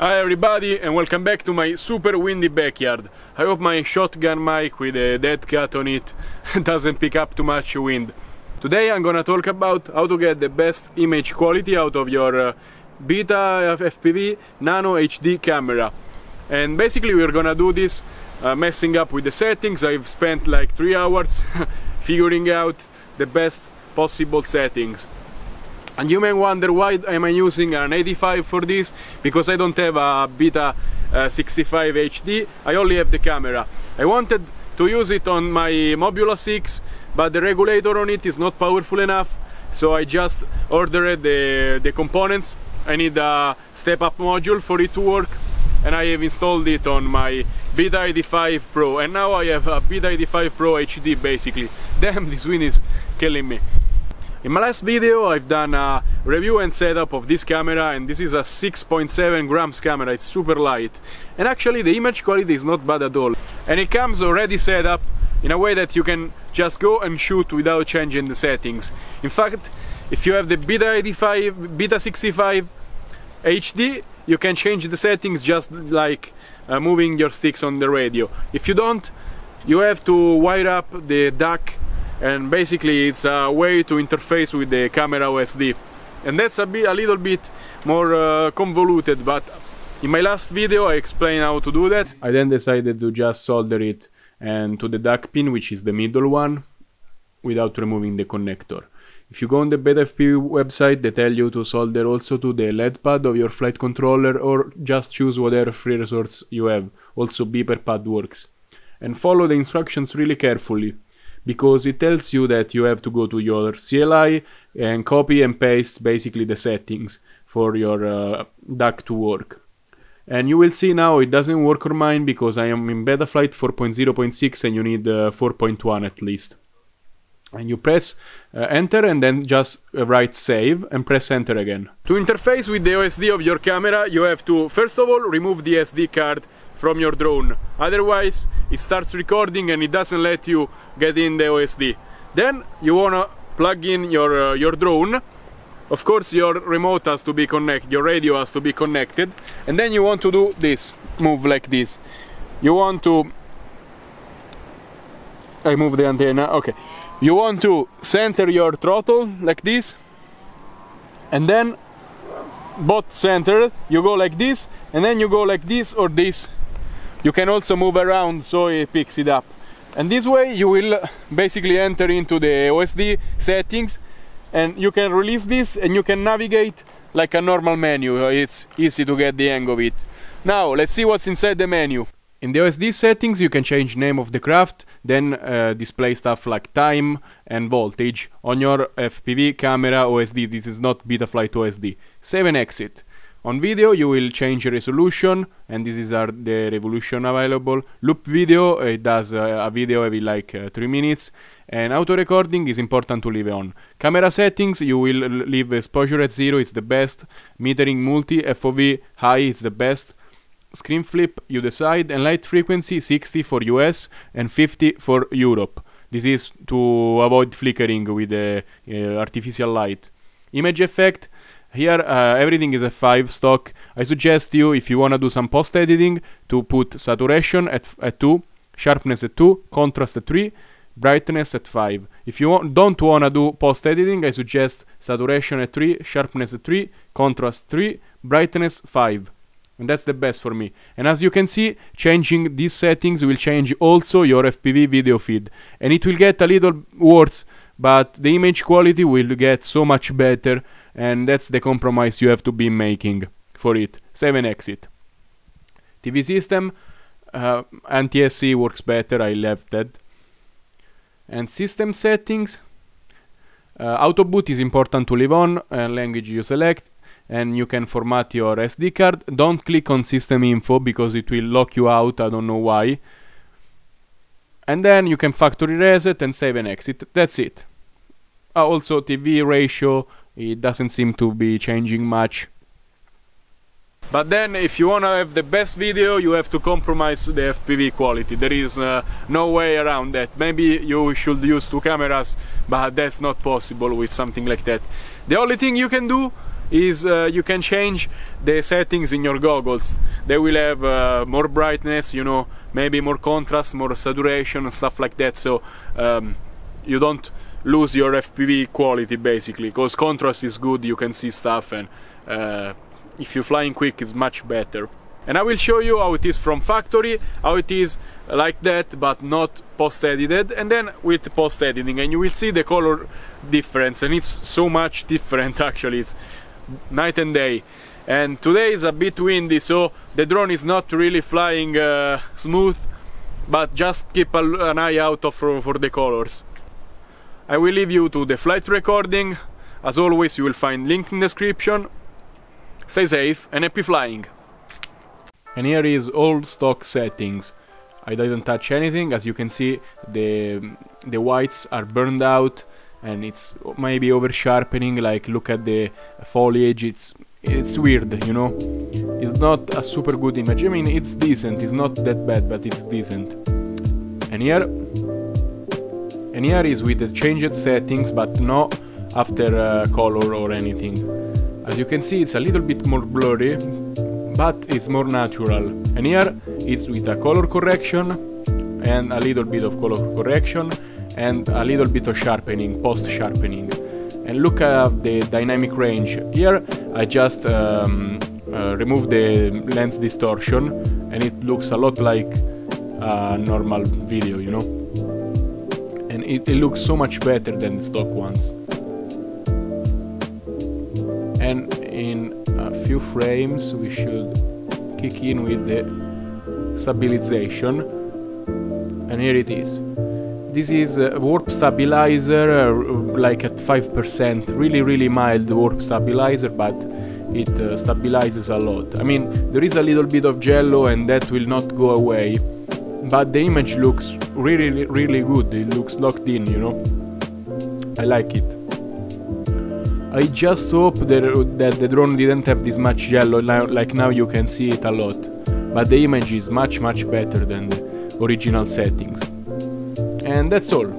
Hi everybody and welcome back to my super windy backyard. I hope my shotgun mic with a dead cat on it doesn't pick up too much wind. Today I'm gonna talk about how to get the best image quality out of your uh, Beta FPV Nano HD camera. And basically we're gonna do this uh, messing up with the settings. I've spent like 3 hours figuring out the best possible settings. And you may wonder why am I using an 85 for this? Because I don't have a Beta uh, 65 HD, I only have the camera. I wanted to use it on my Mobula 6, but the regulator on it is not powerful enough, so I just ordered the, the components. I need a step-up module for it to work, and I have installed it on my Beta 85 Pro, and now I have a Beta 85 Pro HD basically. Damn, this wind is killing me. In my last video I've done a review and setup of this camera and this is a 6.7 grams camera, it's super light. And actually the image quality is not bad at all. And it comes already set up in a way that you can just go and shoot without changing the settings. In fact, if you have the Beta 85, Beta 65 HD, you can change the settings just like uh, moving your sticks on the radio. If you don't, you have to wire up the DAC and basically it's a way to interface with the camera OSD and that's a, bit, a little bit more uh, convoluted but in my last video I explained how to do that. I then decided to just solder it and to the DAC pin which is the middle one without removing the connector. If you go on the BetaFPV website they tell you to solder also to the LED pad of your flight controller or just choose whatever free resource you have. Also beeper pad works. And follow the instructions really carefully because it tells you that you have to go to your CLI and copy and paste basically the settings for your uh, DAC to work. And you will see now it doesn't work on mine because I am in Betaflight 4.0.6 and you need uh, 4.1 at least. And you press uh, enter and then just uh, write save and press enter again. To interface with the OSD of your camera you have to first of all remove the SD card from your drone. Otherwise, it starts recording and it doesn't let you get in the OSD. Then you wanna plug in your uh, your drone. Of course, your remote has to be connected, your radio has to be connected, and then you want to do this move like this. You want to I move the antenna. Okay. You want to center your throttle like this, and then both center. You go like this, and then you go like this or this you can also move around so it picks it up. And this way you will basically enter into the OSD settings and you can release this and you can navigate like a normal menu. It's easy to get the hang of it. Now let's see what's inside the menu. In the OSD settings you can change name of the craft then uh, display stuff like time and voltage. On your FPV camera OSD this is not Betaflight OSD save and exit on video you will change resolution and this is our, the revolution available. Loop video, it does uh, a video every like uh, 3 minutes and auto recording is important to leave on. Camera settings you will leave exposure at 0, it's the best. Metering multi, FOV high is the best. Screen flip you decide and light frequency 60 for US and 50 for Europe. This is to avoid flickering with the uh, artificial light. Image effect here uh, everything is a 5 stock. I suggest you, if you want to do some post editing, to put saturation at, at 2, sharpness at 2, contrast at 3, brightness at 5. If you want, don't want to do post editing, I suggest saturation at 3, sharpness at 3, contrast 3, brightness 5. And that's the best for me. And as you can see, changing these settings will change also your FPV video feed. And it will get a little worse, but the image quality will get so much better and that's the compromise you have to be making for it. Save and exit. TV system, uh, NTSC works better, I left that. And system settings, uh, auto boot is important to leave on, and language you select, and you can format your SD card. Don't click on system info because it will lock you out, I don't know why. And then you can factory reset and save and exit. That's it. Uh, also TV ratio, it doesn't seem to be changing much. But then if you wanna have the best video you have to compromise the FPV quality. There is uh, no way around that. Maybe you should use two cameras but that's not possible with something like that. The only thing you can do is uh, you can change the settings in your goggles they will have uh, more brightness you know maybe more contrast more saturation and stuff like that so um, you don't lose your FPV quality basically because contrast is good you can see stuff and uh, if you're flying quick it's much better. And I will show you how it is from factory how it is like that but not post edited and then with post editing and you will see the color difference and it's so much different actually. It's night and day. And today is a bit windy so the drone is not really flying uh, smooth but just keep an eye out for, for the colors I will leave you to the flight recording. As always you will find link in description. Stay safe and happy flying. And here is all stock settings. I didn't touch anything. As you can see the the whites are burned out and it's maybe over sharpening like look at the foliage. It's it's weird you know? It's not a super good image. I mean it's decent. It's not that bad but it's decent. And here and here is with the changed settings but not after uh, color or anything as you can see it's a little bit more blurry but it's more natural and here it's with a color correction and a little bit of color correction and a little bit of sharpening, post sharpening. And look at the dynamic range. Here I just um, uh, remove the lens distortion and it looks a lot like a normal video, you know. It, it looks so much better than the stock ones. And in a few frames we should kick in with the stabilization. And here it is. This is a warp stabilizer uh, like at 5% really really mild warp stabilizer but it uh, stabilizes a lot. I mean there is a little bit of jello and that will not go away. But the image looks really really good. It looks locked in you know? I like it. I just hope that, that the drone didn't have this much jello like now you can see it a lot. But the image is much much better than the original settings. And that's all